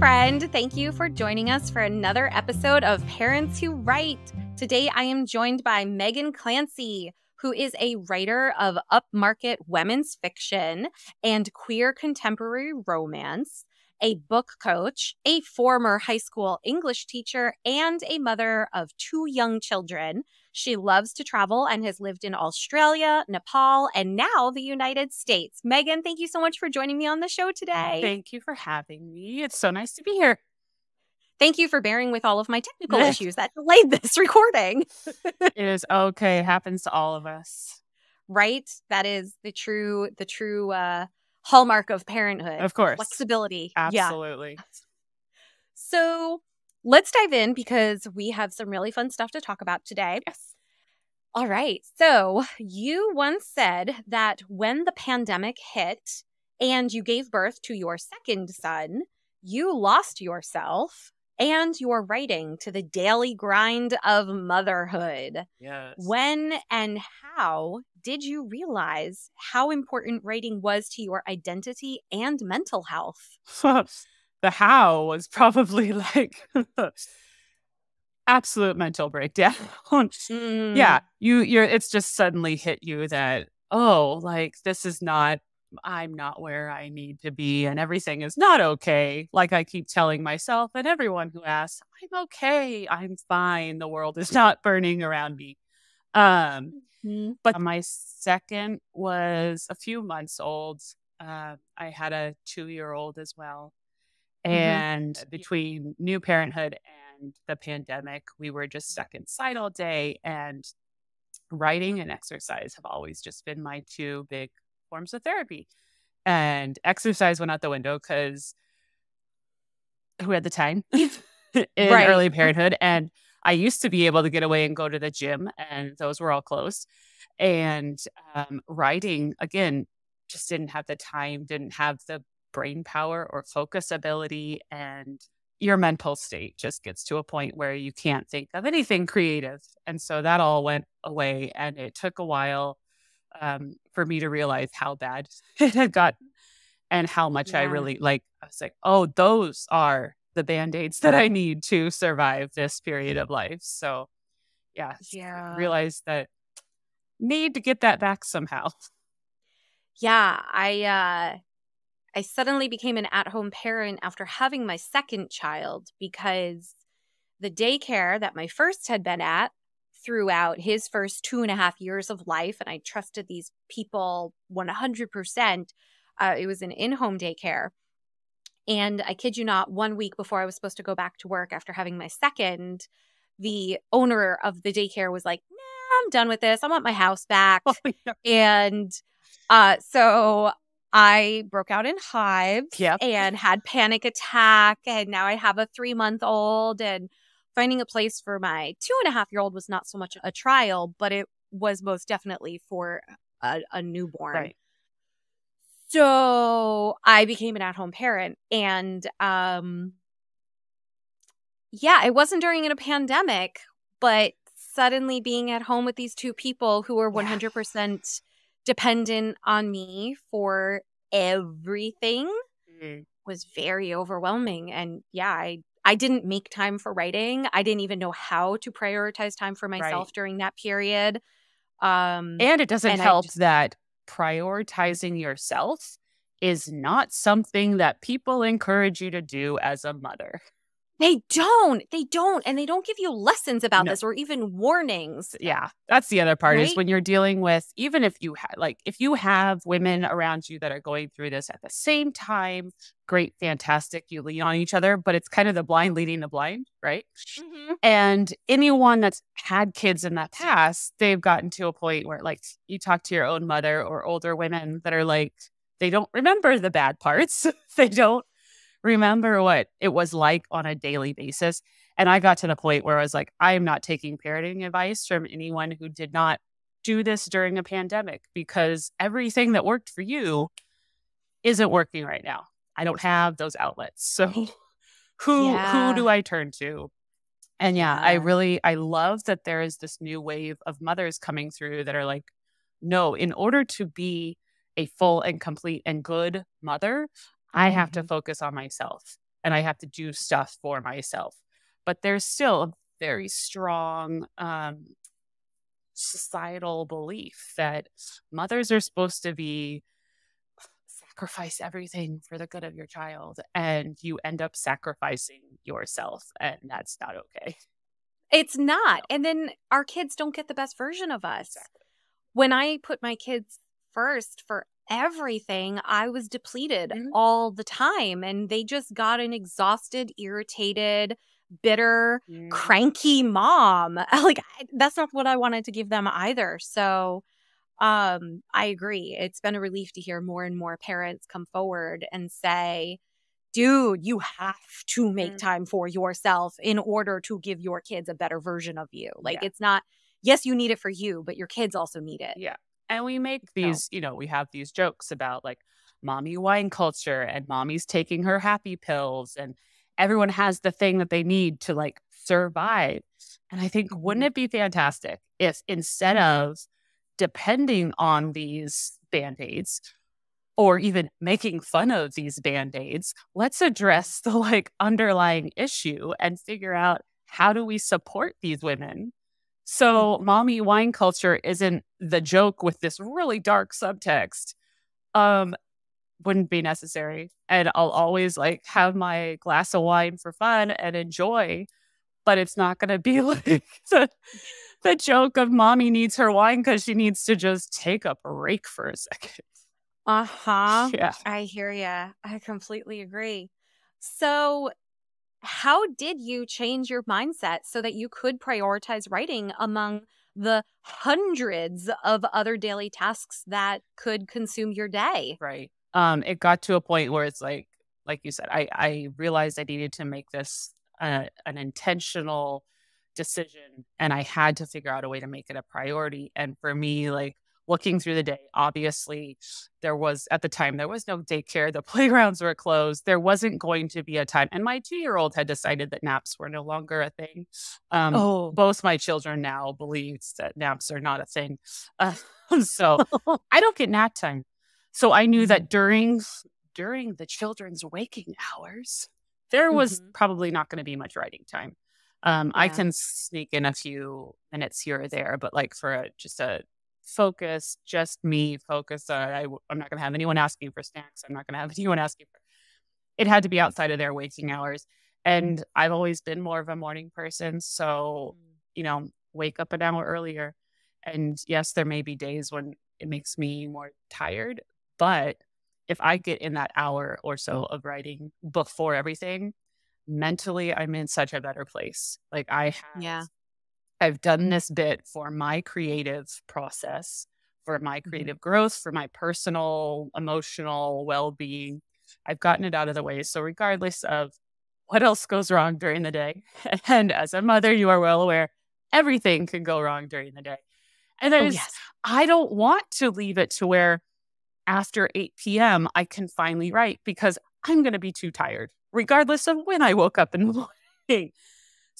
friend. Thank you for joining us for another episode of Parents Who Write. Today, I am joined by Megan Clancy, who is a writer of upmarket women's fiction and queer contemporary romance, a book coach, a former high school English teacher, and a mother of two young children. She loves to travel and has lived in Australia, Nepal, and now the United States. Megan, thank you so much for joining me on the show today. Thank you for having me. It's so nice to be here. Thank you for bearing with all of my technical issues that delayed this recording. it is okay. It happens to all of us. Right? That is the true the true uh hallmark of parenthood. Of course. Flexibility. Absolutely. Yeah. So let's dive in because we have some really fun stuff to talk about today. Yes. All right. So, you once said that when the pandemic hit and you gave birth to your second son, you lost yourself and your writing to the daily grind of motherhood. Yes. When and how did you realize how important writing was to your identity and mental health? the how was probably like absolute mental breakdown. Mm. Yeah, you you're it's just suddenly hit you that oh, like this is not I'm not where I need to be and everything is not okay. Like I keep telling myself and everyone who asks, I'm okay. I'm fine. The world is not burning around me. Um Mm-hmm. but my second was a few months old. Uh, I had a two year old as well. Mhm. And between new parenthood and the pandemic, we were just stuck inside all day. And writing and exercise have always just been my two big forms of therapy. And exercise went out the window because who had the time in Right. early parenthood? And I used to be able to get away and go to the gym, and those were all closed. And um, writing, again, just didn't have the time, didn't have the brain power or focus ability. And your mental state just gets to a point where you can't think of anything creative. And so that all went away. And it took a while um, for me to realize how bad it had gotten and how much I really like. I was like, oh, those are the band aids that I need to survive this period of life. So, yeah, Yeah. realized that need to get that back somehow. Yeah, I uh I suddenly became an at-home parent after having my second child because the daycare that my first had been at throughout his first two and a half years of life, and I trusted these people 100%. Uh, it was an in-home daycare. And I kid you not, one week before I was supposed to go back to work after having my second, the owner of the daycare was like, nah, I'm done with this. I want my house back. And uh, so I broke out in hives Yep. and had panic attack. And now I have a three month old and finding a place for my two and a half year old was not so much a trial, but it was most definitely for a, a newborn. Right. So I became an at home parent and um yeah, it wasn't during a pandemic, but suddenly being at home with these two people who were 100% dependent on me for everything Mm. was very overwhelming and yeah, I I didn't make time for writing. I didn't even know how to prioritize time for myself Right. during that period. Um And it doesn't And help just- that prioritizing yourself is not something that people encourage you to do as a mother. They don't. They don't. And they don't give you lessons about No. this or even warnings. Yeah, that's the other part is when you're dealing with even if you ha- like if you have women around you that are going through this at the same time, great, fantastic, you lean on each other, but it's kind of the blind leading the blind, right? Mm-hmm. And anyone that's had kids in that past, they've gotten to a point where, like, you talk to your own mother or older women that are like, they don't remember the bad parts. they don't remember what it was like on a daily basis. And I got to the point where I was like, I am not taking parenting advice from anyone who did not do this during a pandemic because everything that worked for you isn't working right now. I don't have those outlets. So who Yeah. who do I turn to? And yeah, I really I love that there is this new wave of mothers coming through that are like, no, in order to be a full and complete and good mother, I have to focus on myself. and I have to do stuff for myself. But there's still a very strong um, societal belief that mothers are supposed to be sacrifice everything for the good of your child and you end up sacrificing yourself and that's not okay it's not and then our kids don't get the best version of us exactly. when i put my kids first for everything i was depleted mm-hmm. all the time and they just got an exhausted irritated bitter mm. cranky mom like I, that's not what i wanted to give them either so um, I agree. It's been a relief to hear more and more parents come forward and say, dude, you have to make mm. time for yourself in order to give your kids a better version of you. Like yeah. it's not, yes, you need it for you, but your kids also need it. Yeah. And we make these, you know, we have these jokes about like mommy wine culture and mommy's taking her happy pills and everyone has the thing that they need to like survive. And I think, wouldn't mm-hmm. it be fantastic if instead of depending on these band aids or even making fun of these band aids, let's address the like underlying issue and figure out how do we support these women. So, mommy wine culture isn't the joke with this really dark subtext. Um, wouldn't be necessary. And I'll always like have my glass of wine for fun and enjoy, but it's not going to be like the, the joke of mommy needs her wine because she needs to just take a break for a second. Uh huh. Yeah. I hear you. I completely agree. So, how did you change your mindset so that you could prioritize writing among the hundreds of other daily tasks that could consume your day? Right. Um, it got to a point where it's like, like you said, I I realized I needed to make this uh, an intentional decision and I had to figure out a way to make it a priority. And for me, like looking through the day, obviously there was at the time there was no daycare, the playgrounds were closed. There wasn't going to be a time. And my two year old had decided that naps were no longer a thing. Um, oh. both my children now believe that naps are not a thing. Uh, so I don't get nap time. So I knew that mm-hmm. during during the children's waking hours, there was mm-hmm. probably not going to be much writing time. Um, yeah. I can sneak in a few minutes here or there, but like for a, just a focus, just me focus. Uh, I, I'm not going to have anyone asking for snacks. I'm not going to have anyone asking for. It had to be outside of their waking hours, and I've always been more of a morning person. So mm. you know, wake up an hour earlier. And yes, there may be days when it makes me more tired, but if I get in that hour or so of writing before everything, mentally I'm in such a better place. Like I have yeah. I've done this bit for my creative process, for my mm-hmm. creative mm-hmm. growth, for my personal, emotional well-being. I've gotten it out of the way. So regardless of what else goes wrong during the day, and as a mother, you are well aware everything can go wrong during the day. And there's, oh, yes. I don't want to leave it to where after 8 p.m. I can finally write because I'm going to be too tired regardless of when I woke up in the morning.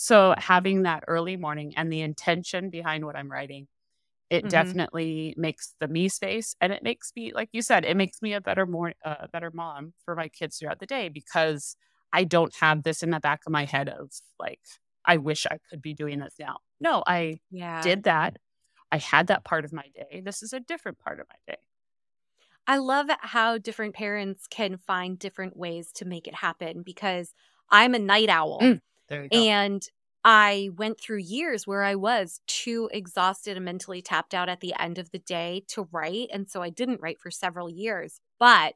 So having that early morning and the intention behind what I'm writing, it mm-hmm. definitely makes the me space, and it makes me, like you said, it makes me a better more uh, a better mom for my kids throughout the day because I don't have this in the back of my head of like, I wish I could be doing this now. No, I yeah. did that. I had that part of my day. This is a different part of my day. I love how different parents can find different ways to make it happen because I'm a night owl. Mm, and I went through years where I was too exhausted and mentally tapped out at the end of the day to write. And so I didn't write for several years. But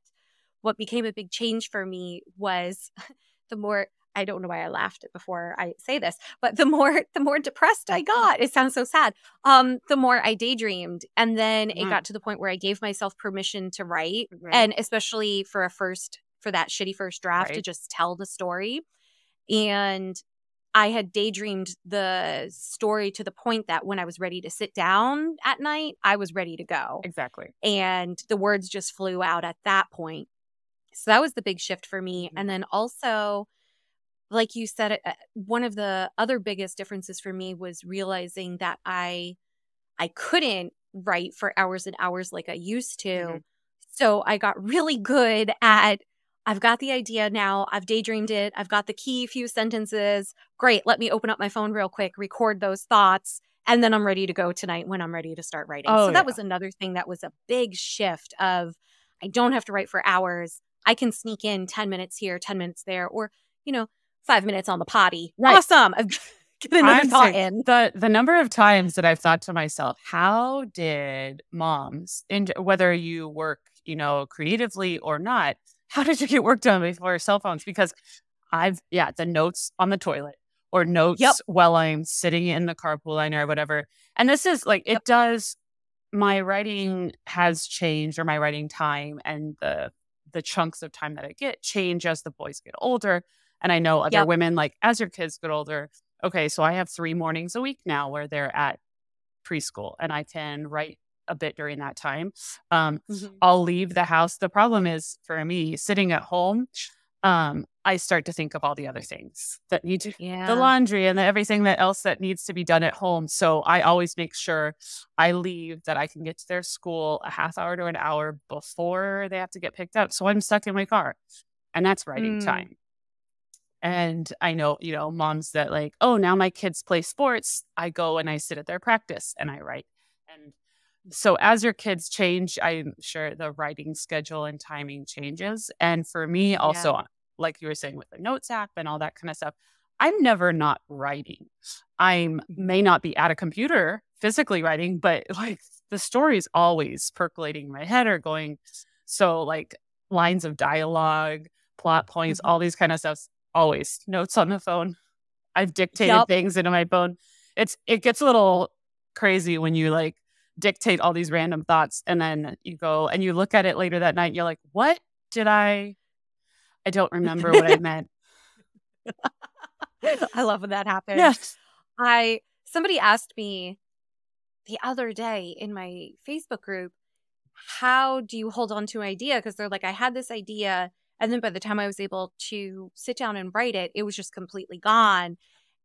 what became a big change for me was the more I don't know why I laughed before I say this, but the more the more depressed I got, it sounds so sad. Um, the more I daydreamed, and then it mm. got to the point where I gave myself permission to write, right. and especially for a first for that shitty first draft right. to just tell the story, and I had daydreamed the story to the point that when I was ready to sit down at night, I was ready to go. Exactly, and the words just flew out at that point. So that was the big shift for me, mm-hmm. and then also like you said, uh, one of the other biggest differences for me was realizing that I I couldn't write for hours and hours like I used to. Mm-hmm. So I got really good at I've got the idea now. I've daydreamed it. I've got the key few sentences. Great. Let me open up my phone real quick, record those thoughts, and then I'm ready to go tonight when I'm ready to start writing. Oh, so that yeah. was another thing that was a big shift of I don't have to write for hours. I can sneak in 10 minutes here, 10 minutes there, or, you know, five minutes on the potty. Right. Awesome. Get another thought in. The, the number of times that I've thought to myself, how did moms, in, whether you work, you know, creatively or not, how did you get work done before cell phones? Because I've, yeah, the notes on the toilet or notes yep. while I'm sitting in the carpool liner or whatever. And this is like, yep. it does, my writing has changed or my writing time and the, the chunks of time that I get change as the boys get older. And I know other yep. women, like as your kids get older, okay, so I have three mornings a week now where they're at preschool and I can write a bit during that time. Um, mm-hmm. I'll leave the house. The problem is for me sitting at home, um, I start to think of all the other things that need to, yeah. the laundry and the, everything that else that needs to be done at home. So I always make sure I leave that I can get to their school a half hour to an hour before they have to get picked up. So I'm stuck in my car and that's writing mm. time. And I know, you know, moms that like, oh, now my kids play sports. I go and I sit at their practice and I write. And so as your kids change, I'm sure the writing schedule and timing changes. And for me, also, yeah. like you were saying with the notes app and all that kind of stuff, I'm never not writing. I mm-hmm. may not be at a computer physically writing, but like the story's always percolating in my head or going. So like lines of dialogue, plot points, mm-hmm. all these kind of stuff, always notes on the phone. I've dictated yep. things into my phone. It's it gets a little crazy when you like dictate all these random thoughts and then you go and you look at it later that night you're like what did i i don't remember what i meant. I love when that happens. Yes i somebody asked me the other day in my facebook group how do you hold on to an idea? Because they're like i had this idea and then by the time i was able to sit down and write it it was just completely gone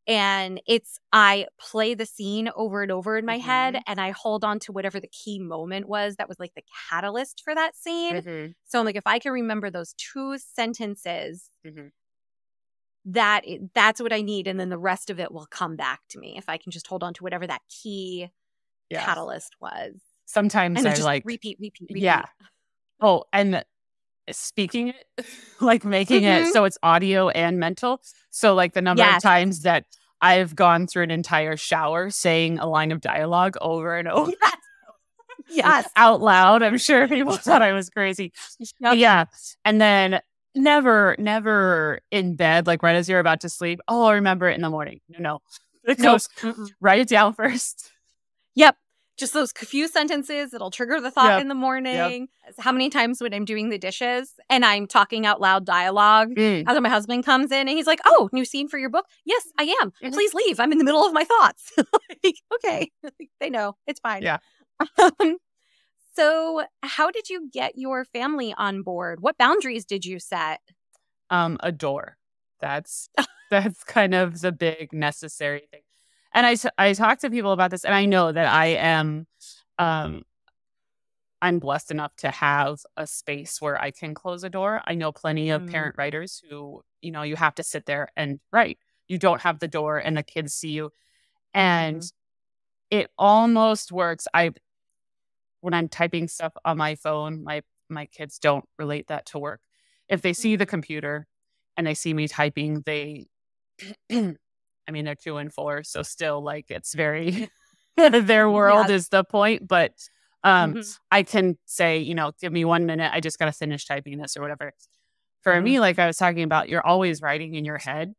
and it's i play the scene over and over in my mm-hmm. head and i hold on to whatever the key moment was that was like the catalyst for that scene mm-hmm. so i'm like if i can remember those two sentences mm-hmm. that that's what i need and then the rest of it will come back to me if i can just hold on to whatever that key yes. catalyst was sometimes i like repeat repeat repeat yeah oh and speaking it, like making mm-hmm. it so it's audio and mental. So, like the number yes. of times that I've gone through an entire shower saying a line of dialogue over and over. Yes. Out loud. I'm sure people thought I was crazy. Yep. Yeah. And then never, never in bed, like right as you're about to sleep. Oh, I'll remember it in the morning. No, no. It goes, nope. write it down first. Yep just those few sentences it'll trigger the thought yep. in the morning. Yep. how many times when i'm doing the dishes and i'm talking out loud dialogue mm. after my husband comes in and he's like oh new scene for your book? Yes i am. Mm-hmm. please leave. I'm in the middle of my thoughts. Like, okay. They know. It's fine. Yeah. Um, so how did you get your family on board? What boundaries did you set? Um a door. That's that's kind of the big necessary thing and I, I talk to people about this and I know that I am, um, I'm blessed enough to have a space where I can close a door. I know plenty of mm. parent writers who, you know, you have to sit there and write. You don't have the door and the kids see you. And mm. it almost works. I when I'm typing stuff on my phone, my my kids don't relate that to work. If they see the computer and they see me typing, they I mean, they're two and four, so still like it's very their world is the point. But um, mm-hmm. I can say, you know, give me one minute. I just got to finish typing this or whatever. For mm-hmm. me, like I was talking about, you're always writing in your head.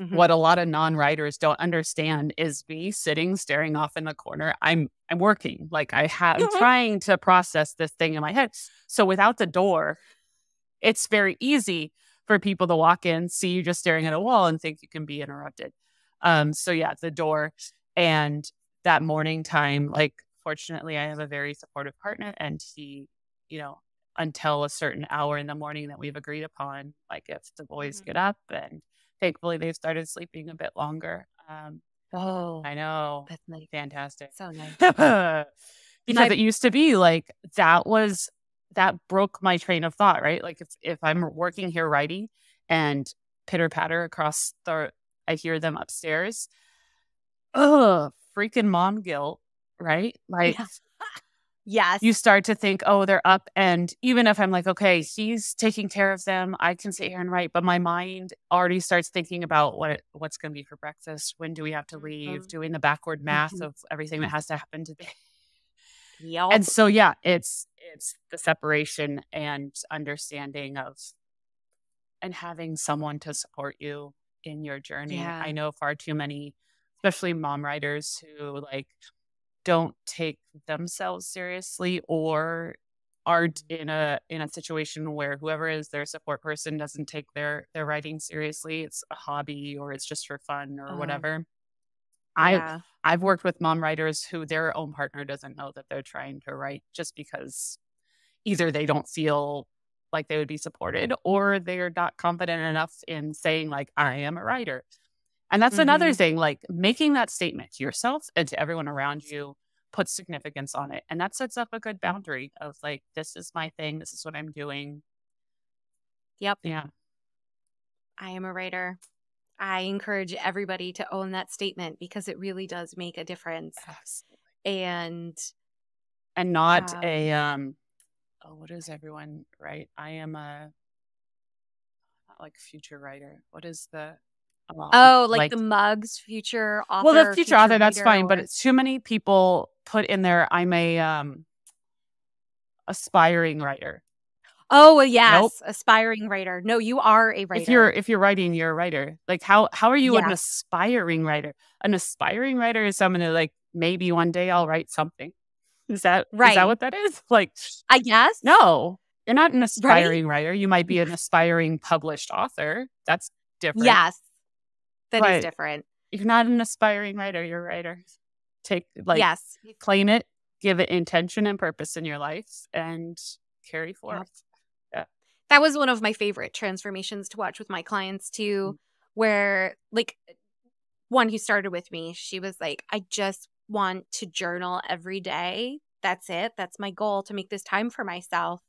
Mm-hmm. What a lot of non-writers don't understand is me sitting staring off in the corner. I'm I'm working. Like I have I'm trying to process this thing in my head. So without the door, it's very easy for people to walk in, see you just staring at a wall and think you can be interrupted. Um, so yeah, the door and that morning time, like fortunately I have a very supportive partner and he, you know, until a certain hour in the morning that we've agreed upon, like if the boys mm-hmm. get up and thankfully they've started sleeping a bit longer. Um, oh, I know. That's nice. Fantastic. So nice. because My- it used to be like that was that broke my train of thought, right? Like if if I'm working here writing and pitter patter across the I hear them upstairs. Ugh, freaking mom guilt, right? Like Yeah. Yes. you start to think, oh, they're up. And even if I'm like, okay, he's taking care of them, I can sit here and write, but my mind already starts thinking about what what's going to be for breakfast. When do we have to leave? Mhm. Doing the backward math Mhm. of everything that has to happen today. Yep. And so, yeah, it's it's the separation and understanding of and having someone to support you in your journey. Yeah. I know far too many, especially mom writers who like don't take themselves seriously or aren't in a in a situation where whoever is their support person doesn't take their their writing seriously. It's a hobby or it's just for fun or Uh-huh. whatever. I yeah. I've worked with mom writers who their own partner doesn't know that they're trying to write just because either they don't feel like they would be supported or they're not confident enough in saying like I am a writer. And that's another Mhm. thing like making that statement to yourself and to everyone around you puts significance on it and that sets up a good boundary of like this is my thing, this is what I'm doing. Yep. Yeah. I am a writer. I encourage everybody to own that statement because it really does make a difference. And And not Um, a um oh what is everyone right? I am a like future writer. What is the um, oh, like, the mugs, future author. well the or future author that's fine but it's too many people put in there i'm a um aspiring writer oh, well, yes, Nope. aspiring writer. No, you are a writer. if you're if you're writing you're a writer like how how are you an aspiring writer an aspiring writer is someone that like maybe one day i'll write something is that Right. Is that what that is like I guess. no you're not an aspiring writer you might be an aspiring published author that's different Yes. that is But- different. you're not an aspiring writer you're a writer take like yes. claim it, give it intention and purpose in your life, and carry forth. Yeah. That was one of my favorite transformations to watch with my clients too Mm. where like one who started with me she was like i just want to journal every day that's it that's my goal to make this time for myself.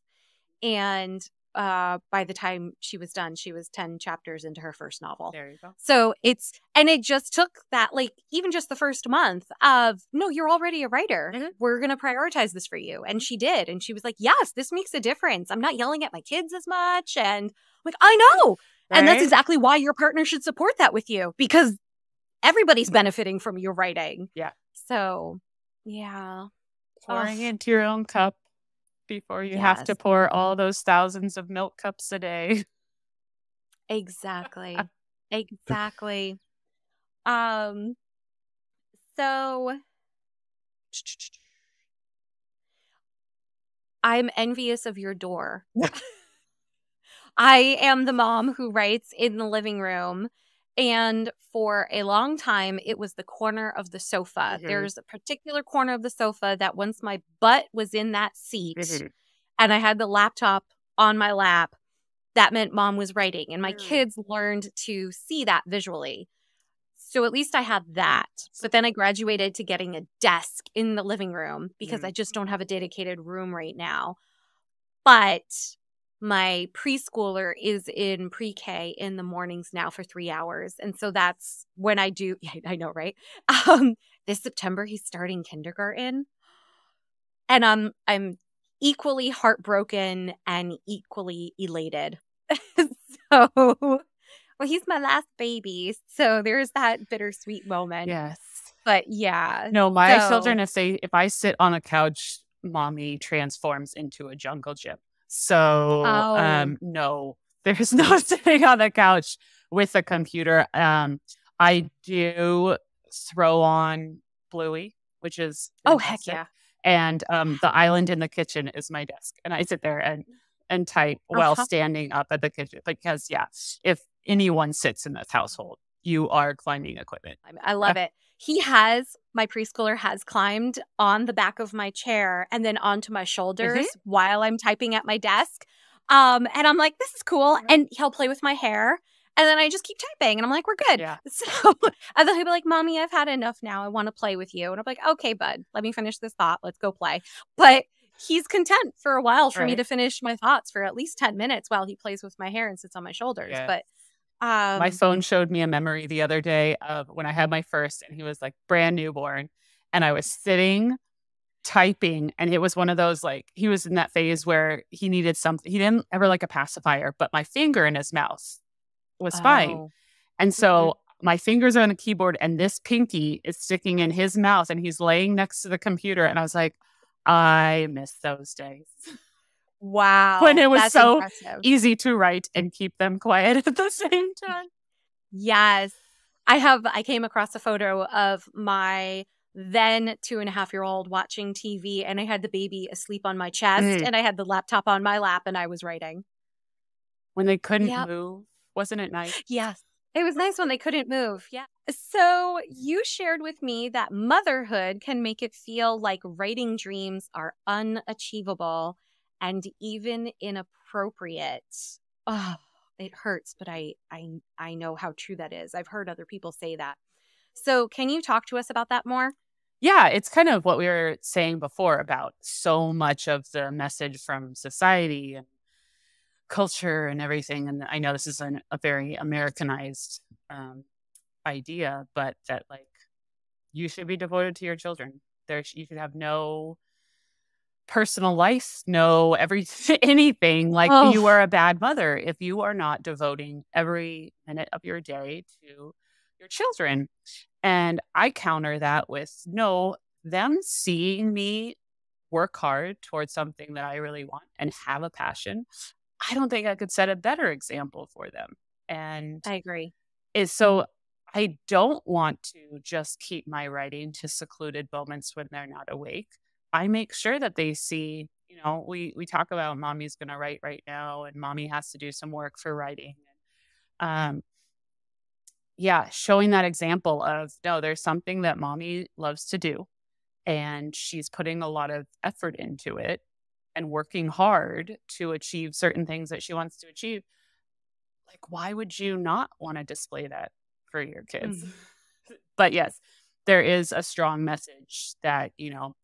And uh by the time she was done she was 10 chapters into her first novel. There you go. so it's and it just took that like even just the first month of no you're already a writer. Mhm. we're going to prioritize this for you. And she did and she was like yes this makes a difference. I'm not yelling at my kids as much and I'm like i know! And that's exactly why your partner should support that with you because everybody's benefiting from your writing. Yeah. So yeah. Pouring Ugh. into your own cup before you have to pour all those thousands of milk cups a day. exactly. Exactly. Um so i'm envious of your door. I am the mom who writes in the living room and for a long time it was the corner of the sofa Mhm. there's a particular corner of the sofa that once my butt was in that seat Mhm. and I had the laptop on my lap, that meant mom was writing. And my Mm. kids learned to see that visually. So at least I had that. But then I graduated to getting a desk in the living room because Mm. I just don't have a dedicated room right now. But my preschooler is in pre K in the mornings now for three hours. And so that's when I do, yeah, I know, right? Um, this September, he's starting kindergarten. And I'm, I'm equally heartbroken and equally elated. so, well, he's my last baby. So there's that bittersweet moment. Yes. But yeah. No, my So- children, if they if I sit on a couch, mommy transforms into a jungle gym. So Oh. um no, there's no sitting on the couch with a computer. Um I do throw on Bluey, which is Oh, heck yeah. And um the island in the kitchen is my desk. And I sit there and and type while Uh-huh. standing up at the kitchen. Because yeah, if anyone sits in this household, you are climbing equipment. I love it. He has my preschooler has climbed on the back of my chair and then onto my shoulders while I'm typing at my desk. Um, and I'm like, this is cool. And he'll play with my hair. And then I just keep typing and I'm like, we're good. Yeah. So and then he'll be like, Mommy, I've had enough now. I want to play with you. And I'm like, okay, bud, let me finish this thought. Let's go play. But he's content for a while for Right. me to finish my thoughts for at least 10 minutes while he plays with my hair and sits on my shoulders. Yeah. But um my phone showed me a memory the other day of when I had my first, and he was like brand newborn, and I was sitting typing, and it was one of those like he was in that phase where he needed something. He didn't ever like a pacifier, but my finger in his mouth was fine, oh, and so. My fingers are on the keyboard and this pinky is sticking in his mouth and he's laying next to the computer. And I was like, I miss those days. wow. When it was so impressive. Easy to write and keep them quiet at the same time. Yes. I have, I came across a photo of my then two and a half year old watching TV, and I had the baby asleep on my chest, Mm. and I had the laptop on my lap, and I was writing. When they couldn't Yep. move, wasn't it nice? Yes. It was nice when they couldn't move. Yeah. So you shared with me that motherhood can make it feel like writing dreams are unachievable and even inappropriate. Oh, it hurts, but I I I know how true that is. I've heard other people say that. So can you talk to us about that more? Yeah, it's kind of what we were saying before about so much of the message from society and culture and everything. And I know this is an, a very Americanized um, idea, but that like you should be devoted to your children. There, you should have no personal life, no every anything. Like Oh. you are a bad mother if you are not devoting every minute of your day to your children. And I counter that with no, them seeing me work hard towards something that I really want and have a passion. I don't think I could set a better example for them. And I agree. is so I don't want to just keep my writing to secluded moments when they're not awake. I make sure that they see, you know, we we talk about mommy's going to write right now and mommy has to do some work for writing. Um yeah, showing that example of no, there's something that mommy loves to do and she's putting a lot of effort into it and working hard to achieve certain things that she wants to achieve. Like why would you not want to display that for your kids? Mhm. but yes, there is a strong message that, you know,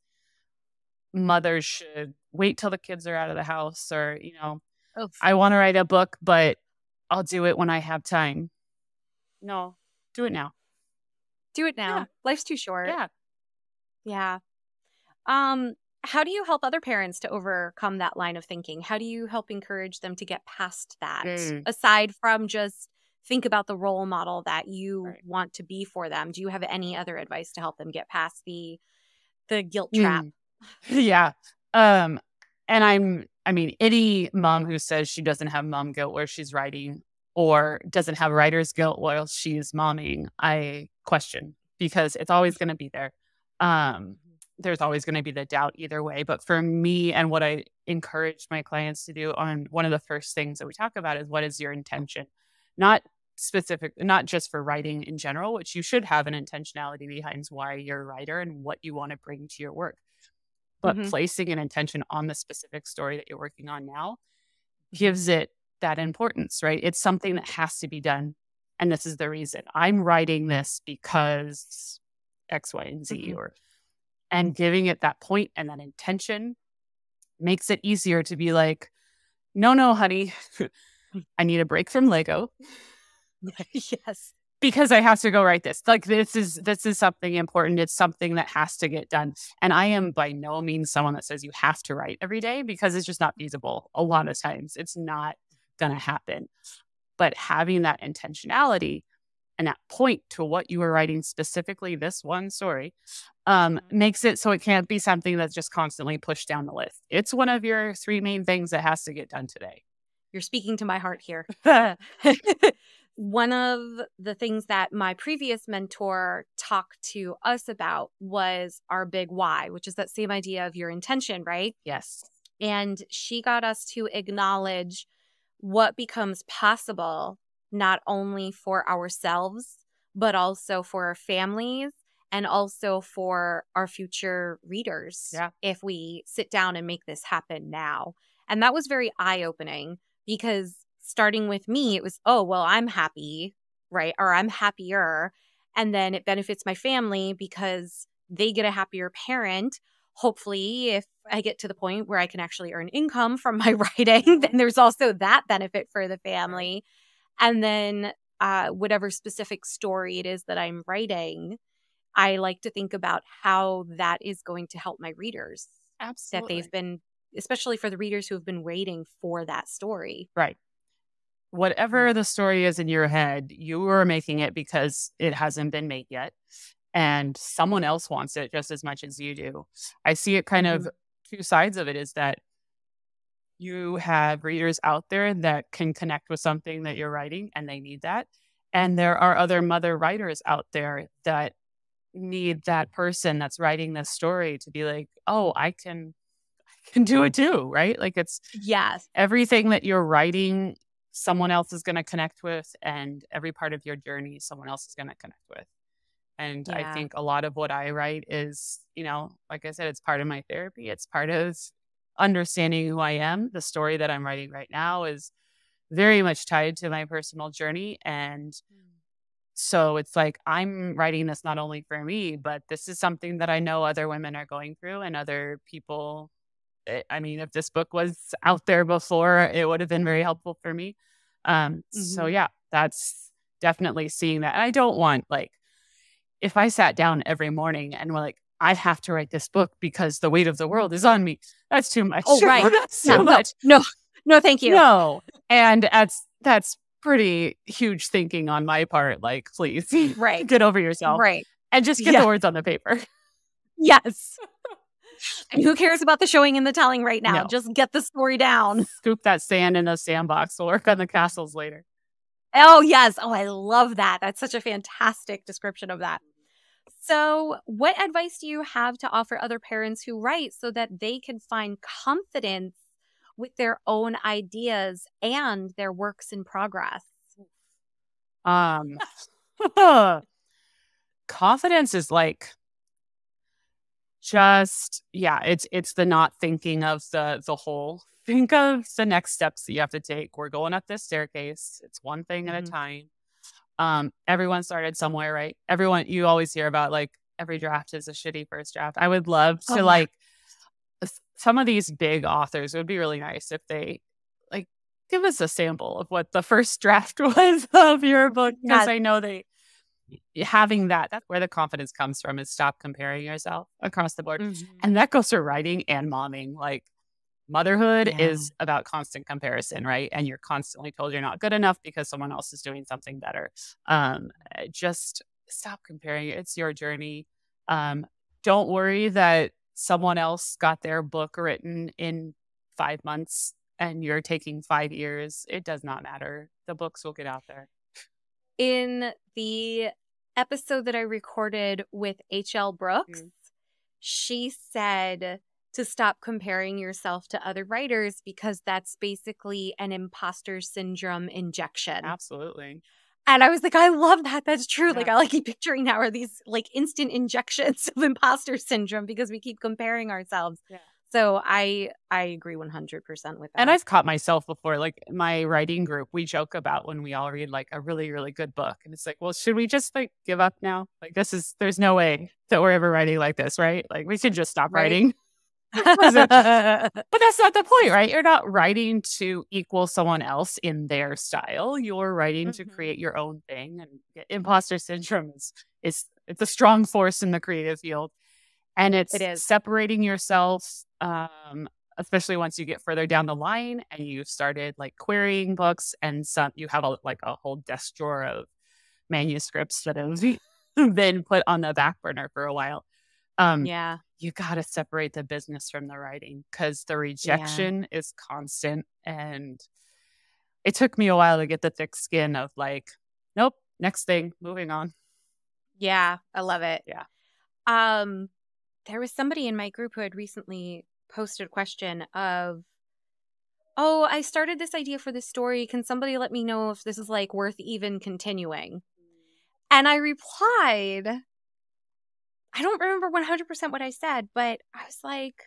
mothers should wait till the kids are out of the house or, you know, Oof. I want to write a book, but I'll do it when I have time. No, do it now. Do it now. Yeah. Life's too short. Yeah. Yeah. Um, how do you help other parents to overcome that line of thinking? How do you help encourage them to get past that? Mm. Aside from just think about the role model that you Right. want to be for them. Do you have any other advice to help them get past the the guilt Mm. yeah. Um, and I'm, I mean, any mom who says she doesn't have mom guilt where she's writing or doesn't have writer's guilt while she's momming, I question because it's always going to be there. Um, there's always going to be the doubt either way. But for me, and what I encourage my clients to do on one of the first things that we talk about is what is your intention? Not specific, not just for writing in general, which you should have an intentionality behind why you're a writer and what you want to bring to your work. But Mhm. placing an intention on the specific story that you're working on now gives it that importance, right? It's something that has to be done. And this is the reason I'm writing this because X, Y, and Z, Mhm. or and giving it that point and that intention makes it easier to be like, no, no, honey, I need a break from Lego yes. Because I have to go write this. Like this is this is something important. It's something that has to get done. And I am by no means someone that says you have to write every day because it's just not feasible. A lot of times it's not gonna happen. But having that intentionality and that point to what you were writing specifically this one story um, Mhm. makes it so it can't be something that's just constantly pushed down the list. It's one of your three main things that has to get done today. You're speaking to my heart here. One of the things that my previous mentor talked to us about was our big why, which is that same idea of your intention, right? yes. And she got us to acknowledge what becomes possible, not only for ourselves, but also for our families and also for our future readers. Yeah. If we sit down and make this happen now. And that was very eye opening because starting with me, it was, oh, well, I'm happy, right? Or I'm happier. And then it benefits my family because they get a happier parent. hopefully, if I get to the point where I can actually earn income from my writing, then there's also that benefit for the family. And then uh, whatever specific story it is that I'm writing, I like to think about how that is going to help my readers. Absolutely. That they've been, especially for the readers who have been waiting for that story. Right. Whatever the story is in your head, you are making it because it hasn't been made yet. And someone else wants it just as much as you do. I see it kind mm-hmm. of two sides of it is that you have readers out there that can connect with something that you're writing and they need that. And there are other mother writers out there that need that person that's writing this story to be like, oh, I can I can do it too, right? Like it's yes. Everything that you're writing, someone else is going to connect with, and every part of your journey, someone else is going to connect with. And yeah. I think a lot of what I write is, you know, like I said, it's part of my therapy. It's part of understanding who I am. The story that I'm writing right now is very much tied to my personal journey. And mm. so it's like I'm writing this not only for me, but this is something that I know other women are going through and other people. Eh, I mean, if this book was out there before, it would have been very helpful for me. Um, mm-hmm. So, yeah, that's definitely seeing that. And I don't want, like, if I sat down every morning and were like, I have to write this book because the weight of the world is on me. That's too much. Oh, right. that's too no, much. No, no, thank you. No. And that's that's pretty huge thinking on my part. Like, please, right, get over yourself, right, and just get yeah. the words on the paper. Yes. And who cares about the showing and the telling right now? No. Just get the story down. Scoop that sand in a sandbox. We'll work on the castles later. Oh yes. Oh, I love that. That's such a fantastic description of that. So, what advice do you have to offer other parents who write so that they can find confidence with their own ideas and their works in progress? Um, confidence is like just yeah, it's it's the not thinking of the the whole. Think of the next steps that you have to take. We're going up this staircase. It's one thing mm-hmm. at a mm-hmm. time. Um, everyone started somewhere, right? Everyone you always hear about like every draft is a shitty first draft. I would love to oh, like some of these big authors, it would be really nice if they like give us a sample of what the first draft was of your book because I know they having that that's where the confidence comes from is stop comparing yourself across the board mm-hmm. and that goes for writing and momming like motherhood yeah. is about constant comparison right and you're constantly told you're not good enough because someone else is doing something better um eh, just stop comparing it's your journey um don't worry that someone else got their book written in five months and you're taking five years, it does not matter. The books will get out there. In the episode that I recorded with H.L. Brooks, mm-hmm. she said to stop comparing yourself to other writers because that's basically an imposter syndrome injection. Absolutely. And I was like, I love that. That's true. Yeah. Like, I like keep picturing now are these like instant injections of imposter syndrome because we keep comparing ourselves. Yeah. So I I agree 100% with that. And I've caught myself before like my writing group we joke about when we all read like a really really good book and it's like well should we just like give up now? Like this is there's no way that we're ever writing like this, right? Like we should just stop right. writing. but that's not the point, right? You're not writing to equal someone else in their style. You're writing mm-hmm. to create your own thing. And imposter syndrome is, is it's a strong force in the creative field. And it's it is. separating yourself, um, especially once you get further down the line and you started like querying books and some you have a like a whole desk drawer of manuscripts that have been put on the back burner for a while. Um, yeah you got to separate the business from the writing because the rejection yeah. is constant. And it took me a while to get the thick skin of like, nope, next thing, moving on. Yeah, I love it. Yeah. Um, there was somebody in my group who had recently posted a question of, "Oh, I started this idea for this story. Can somebody let me know if this is like worth even continuing?" And I replied, I don't remember 100% what I said, but I was like,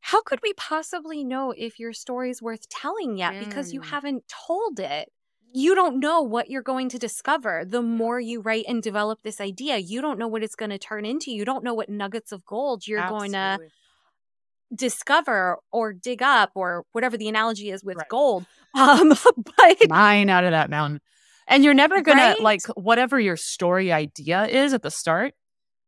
how could we possibly know if your story's worth telling yet mm. because you haven't told it? you don't know what you're going to discover the more you write and develop this idea. You don't know what it's going to turn into. You don't know what nuggets of gold you're Absolutely. going to discover or dig up or whatever the analogy is with right. gold. Um, but mine out of that mountain. And you're never gonna right? like whatever your story idea is at the start,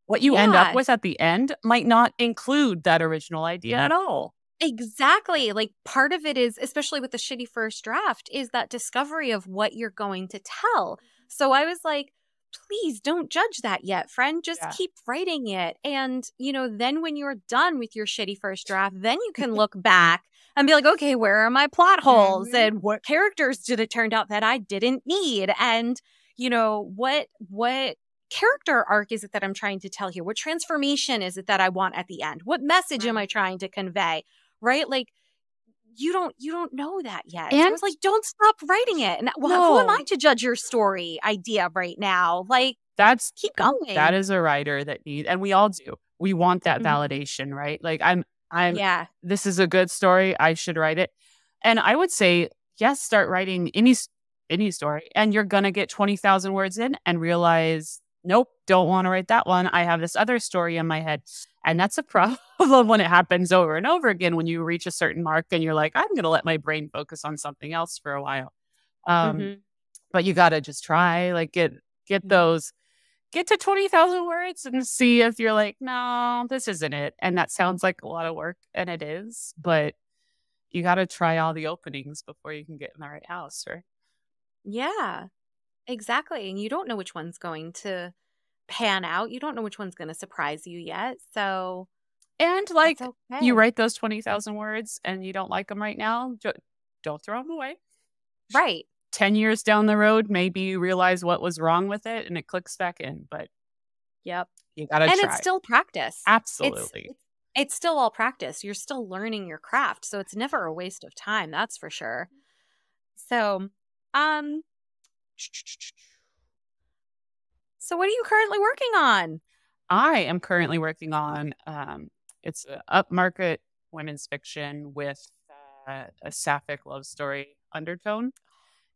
what you yeah. end up with at the end might not include that original idea at all. Exactly. Like part of it is, especially with the shitty first draft, is that discovery of what you're going to tell. So I was like, please don't judge that yet, friend. Just yeah. keep writing it. And, you know, then when you're done with your shitty first draft, then you can look back and be like, okay, where are my plot holes? Mm-hmm. And what characters did it turn out that I didn't need? And, you know, what, what, character arc is it that I'm trying to tell here? What transformation is it that I want at the end? What message am I trying to convey? Right? Like you don't you don't know that yet. And so I was like, don't stop writing it. And well, no. who am I to judge your story idea right now? Like that's keep going. That is a writer that needs and we all do. We want that mm-hmm. validation, right? Like I'm I'm yeah. This is a good story. I should write it. And I would say, yes, start writing any any story, and you're gonna get twenty thousand words in and realize, nope, don't want to write that one. I have this other story in my head. And that's a problem when it happens over and over again when you reach a certain mark and you're like, I'm going to let my brain focus on something else for a while. Um, mm-hmm. But you got to just try, like, get get mm-hmm. those, get to 20,000 words and see if you're like, no, this isn't it. And that sounds like a lot of work, and it is, but you got to try all the openings before you can get in the right house, right? Yeah, exactly. And you don't know which one's going to pan out. You don't know which one's going to surprise you yet. So, and like okay. you write those 20,000 words and you don't like them right now, don't throw them away. Right. 10 years down the road, maybe you realize what was wrong with it and it clicks back in. But yep. You got to And it's still practice. Absolutely. It's, it's still all practice. You're still learning your craft. So it's never a waste of time. That's for sure. So, um, so, what are you currently working on? I am currently working on um, it's upmarket women's fiction with uh, a sapphic love story undertone.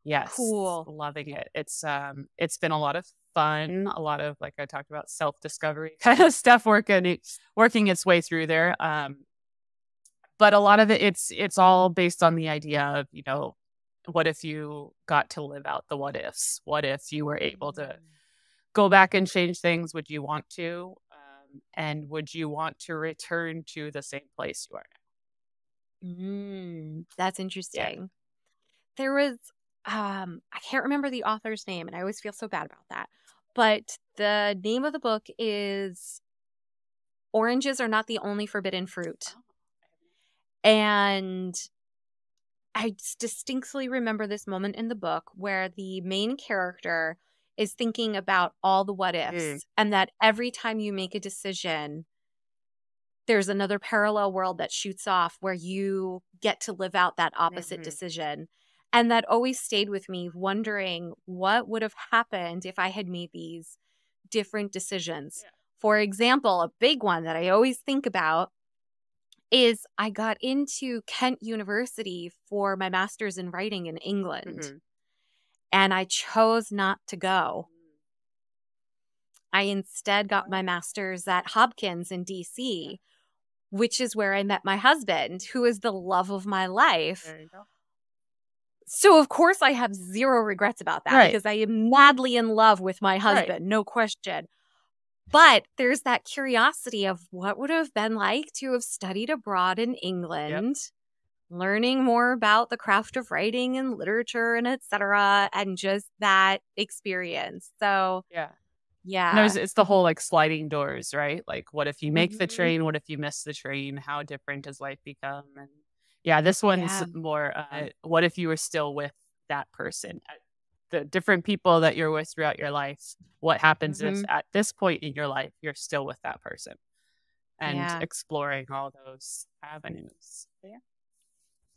Yes, cool, loving it. It's um, it's been a lot of fun, a lot of like I talked about self discovery kind of stuff working working its way through there. Um, but a lot of it, it's it's all based on the idea of you know, what if you got to live out the what ifs? What if you were able to mm go back and change things? Would you want to? Um, and would you want to return to the same place you are now? Mm, that's interesting. Yeah. There was, um, I can't remember the author's name, and I always feel so bad about that. But the name of the book is Oranges Are Not the Only Forbidden Fruit. Oh, and I distinctly remember this moment in the book where the main character is thinking about all the what ifs mm. and that every time you make a decision, there's another parallel world that shoots off where you get to live out that opposite mm-hmm. decision. And that always stayed with me, wondering what would have happened if I had made these different decisions. Yeah. For example, a big one that I always think about is I got into Kent University for my master's in writing in England. Mm-hmm and I chose not to go. I instead got my master's at Hopkins in DC, which is where I met my husband, who is the love of my life. So, of course, I have zero regrets about that right. because I am madly in love with my husband, right. no question. But there's that curiosity of what would have been like to have studied abroad in England. Yep learning more about the craft of writing and literature and etc and just that experience. So yeah. Yeah. it's the whole like sliding doors right? Like what if you make mm-hmm. the train? What if you miss the train? How different does life become? And yeah this one's yeah. more uh, what if you were still with that person? The different people that you're with throughout your life what happens mm-hmm. is at this point in your life you're still with that person? And yeah. exploring all those avenues. Yeah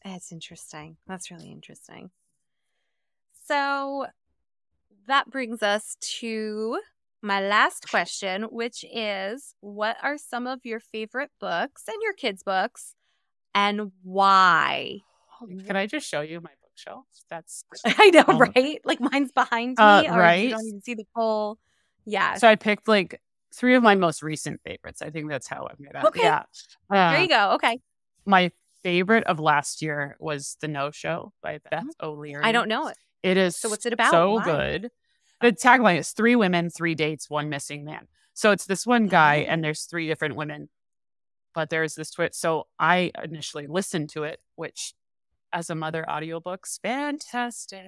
that's interesting. That's really interesting. So that brings us to my last question, which is what are some of your favorite books and your kids' books and why? Can I just show you my bookshelf. That's I know, um, right? Like mine's behind me, Uh, or you don't even see the full. Yeah. So I picked like three of my most recent favorites. I think that's how I'm gonna. Okay. Yeah. there Uh, you go. Okay. my favorite of last year was The No Show by Beth O'Leary. I don't know it. It is So what's it about? So Why? good. The tagline is three women, three dates, one missing man. So it's this one guy Oh. and there's three different women. But there's this twist. So I initially listened to it, which as a mother audiobooks, fantastic.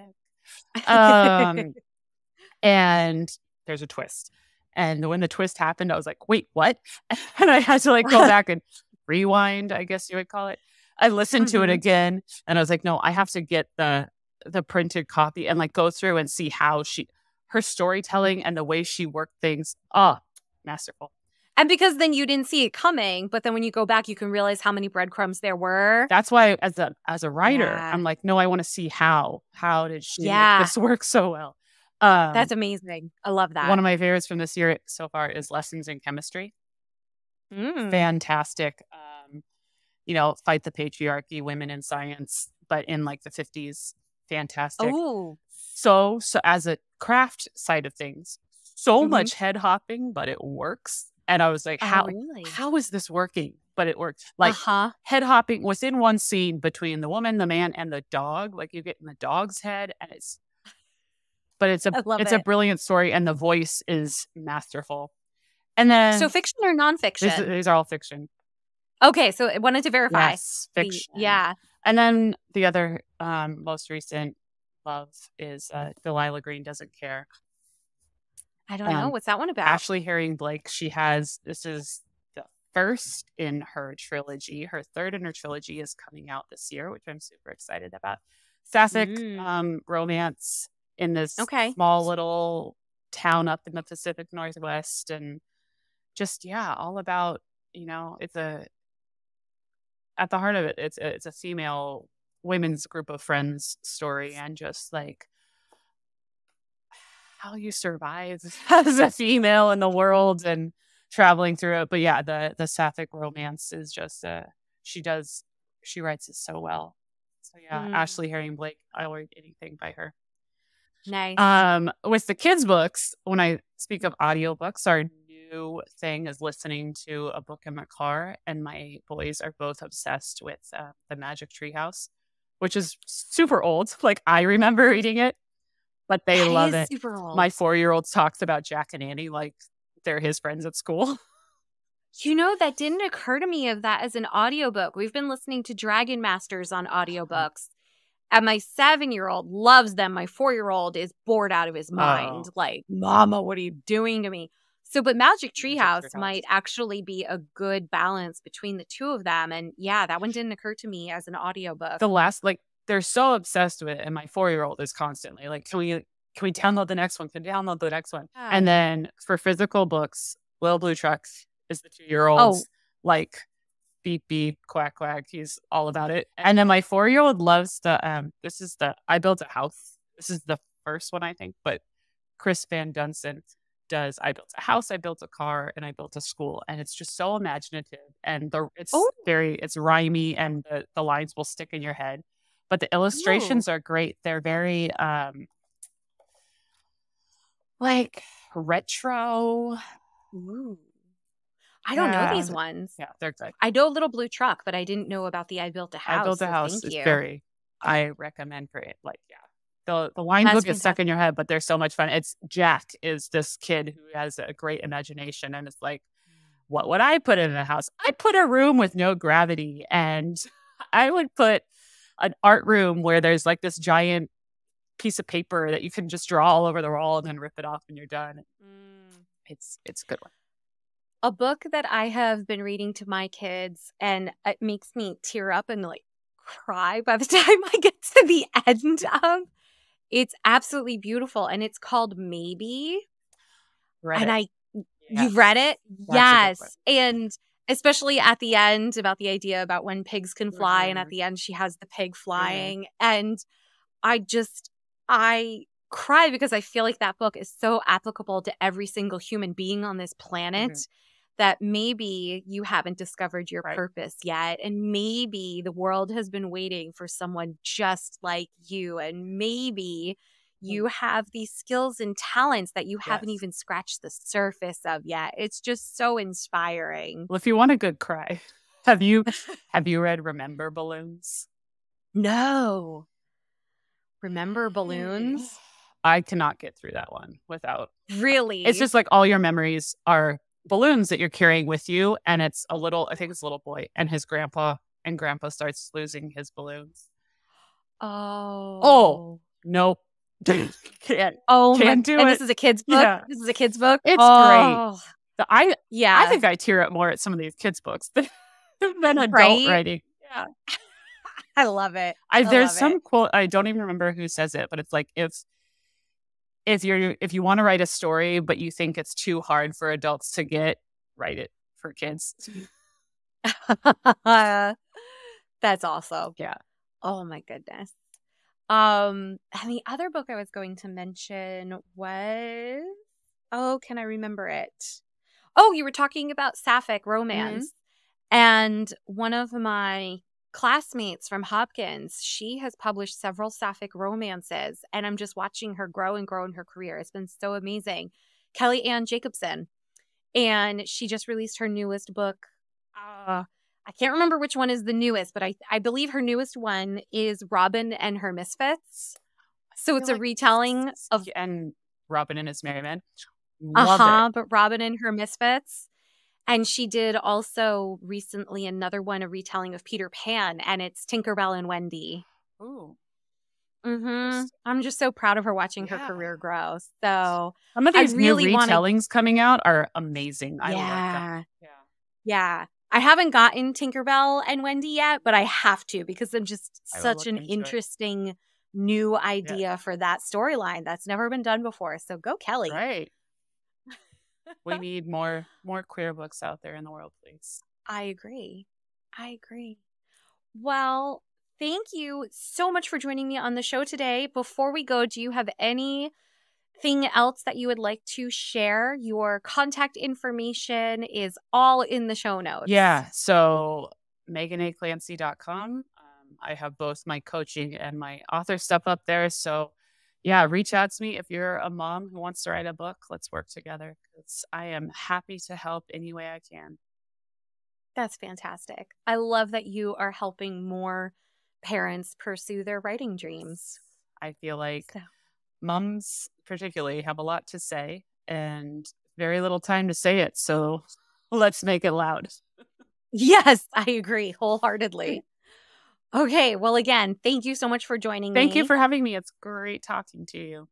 Um and there's a twist. And when the twist happened, I was like, wait, what? And I had to like go back and rewind, I guess you would call it. I listened to it Mhm. again and I was like, no, I have to get the the printed copy and like go through and see how she her storytelling and the way she worked things. Oh, masterful. and because then you didn't see it coming, but then when you go back, you can realize how many breadcrumbs there were. That's why as a as a writer, Yeah. I'm like, no, I want to see how. How did she Yeah. make this work so well? Um That's amazing. I love that. one of my favorites from this year so far is Lessons in Chemistry. Mm. fantastic. Um, you know, fight the patriarchy, women in science, but in like the 50s. Fantastic. Oh, So, so as a craft side of things, so Mhm. much head hopping, but it works. And I was like, how oh, really? how is this working? But it worked. Like uh-huh. head hopping within one scene between the woman, the man, and the dog. Like you get in the dog's head, and it's but it's a it's a brilliant story, and the voice is masterful. And then So fiction or these, nonfiction? these are all fiction. Okay, so I wanted to verify. Yes, the- fiction. yeah. And then the other um, most recent love is uh, Delilah Green doesn't care. I don't know. Um, What's that one about? Ashley Herring Blake. She has this is the first in her trilogy. Her third in her trilogy is coming out this year, which I'm super excited about. Sapphic Mm. um, romance in this Okay. small little town up in the Pacific Northwest, and just yeah, all about you know it's a at the heart of it, it's a, it's a female women's group of friends story, and just like how you survive as a female in the world and traveling through it. But yeah, the the sapphic romance is just uh she does she writes it so well. So yeah, Mm. Ashley Herring Blake, I'll read anything by her. Nice. Um, with the kids' books, when I speak of audiobooks, our new thing is listening to a book in my car, and my boys are both obsessed with uh, the Magic Tree House, which is super old. Like I remember reading it, but they That love it. Super old. My four year old talks about Jack and Annie like they're his friends at school. You know, that didn't occur to me of that as an audiobook. We've been listening to Dragon Masters on audiobooks. And my seven year old loves them. My four year old is bored out of his mind. Oh. Like, Mama, what are you doing to me? So, but Magic Magic Treehouse Treehouse. might actually be a good balance between the two of them. And yeah, that one didn't occur to me as an audiobook. the last like they're so obsessed with it, and my four year old is constantly like, "Can we can we download the next one? Can we download the next one?" Yeah. And then for physical books, Lil Blue Truck is the two year old. Oh. Like beep beep quack quack. He's all about it. And then my four year old loves the um. This is the I built a house. This is the first one I think, but Chris Van Dusen does I built a house, I built a car, and I built a school, and it's just so imaginative and the it's Oh. very it's rhymey and the, the lines will stick in your head. But the illustrations are great. They're very um like retro. Ooh. I don't know these ones. Yeah, they're good. I know Little Blue Truck, but I didn't know about the I Built a House. I built a so house. It's you. very I recommend for it. Like, yeah. The the lines will get stuck in your head, but they're so much fun. It's Jack is this kid who has a great imagination and it's like, what would I put in a house? I'd put a room with no gravity and I would put an art room where there's like this giant piece of paper that you can just draw all over the wall and then rip it off when you're done. Mm. It's it's a good one. A book that I have been reading to my kids, and it makes me tear up and like cry by the time I get to the end of. It's absolutely beautiful, and it's called Maybe. Read and it. I, Yeah. you've read it, That's yes, and especially at the end about the idea about when pigs can fly, and at Mhm. the end she has the pig Mm-hmm. flying, and I just I cry because I feel like that book is so applicable to every single human being on this planet Mhm. That maybe you haven't discovered your Right. purpose yet. And maybe the world has been waiting for someone just like you. And maybe hmm. you have these skills and talents that you haven't even scratched the surface of yet. It's just so inspiring. Well, if you want a good cry, have you have you read Remember Balloons? No. Remember balloons? I cannot get through that one without. Uh, really? It's just like all your memories are balloons that you're carrying with you, and it's a little. I think it's a little boy and his grandpa, and grandpa starts losing his balloons. oh. oh. Nope, can't. Oh, my, Can't do and it. this is a kid's book. Yeah. This is a kid's book. It's great. Oh, The- I Yeah, I think I tear up more at some of these kids' books than, than adult Right? writing. Yeah. I love it. I, I there's love some it. quote I don't even remember who says it, but it's like if if you're if you want to write a story but you think it's too hard for adults to get, write it for kids. That's awesome. Yeah. Oh my goodness. Um, and the other book I was going to mention was oh, can I remember it? Oh, you were talking about sapphic romance. And one of my classmates from Hopkins, she has published several sapphic romances, and I'm just watching her grow and grow in her career. It's been so amazing. Kelly Ann Jacobson. And she just released her newest book. Uh, I can't remember which one is the newest, but I, I believe her newest one is Robin and Her Misfits. So it's feel a like retelling of and Robin and his merry men. uh huh, but Robin and Her Misfits. And she did also recently another one, a retelling of Peter Pan, and it's Tinkerbell and Wendy. Ooh. hmm I'm just so proud of her watching her career grow. So Some of I these new really wanna- retellings coming out are amazing. I love them. yeah, Yeah. yeah. I haven't gotten Tinkerbell and Wendy yet, but I have to because I'm just I such an into it. interesting new idea for that storyline that's never been done before. So go Kelly. Right. We need more more queer books out there in the world, please. I agree. I agree. Well, thank you so much for joining me on the show today. Before we go, do you have anything else that you would like to share? Your contact information is all in the show notes. Yeah. So meganaclancy.com. Um, I have both my coaching and my author stuff up there. So yeah, reach out to me if you're a mom who wants to write a book. Let's work together because I am happy to help any way I can. That's fantastic. I love that you are helping more parents pursue their writing dreams. I feel like So- moms, particularly, have a lot to say and very little time to say it. So let's make it loud. Yes, I agree wholeheartedly. Okay, well, again, thank you so much for joining me. Thank you for having me. It's great talking to you.